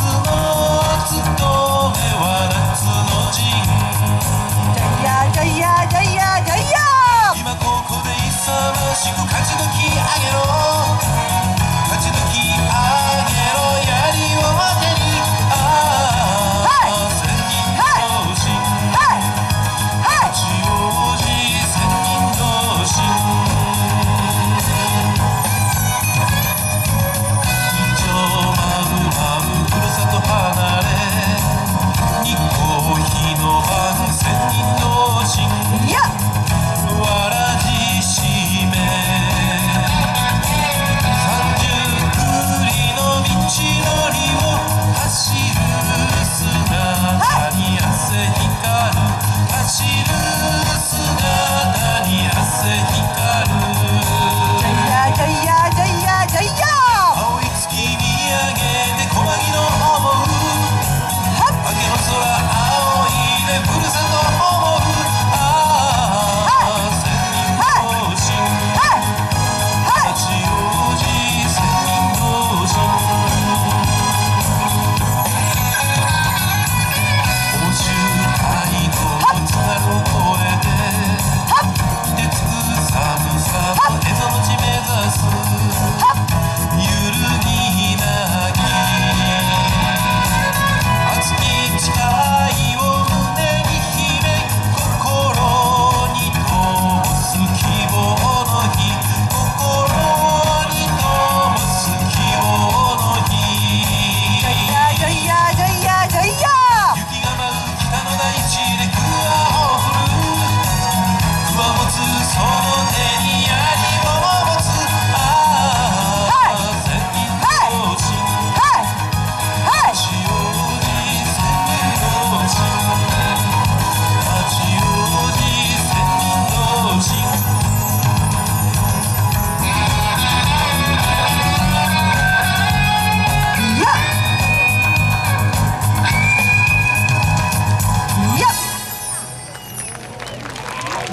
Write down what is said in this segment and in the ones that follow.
lost to go.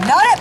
Not it.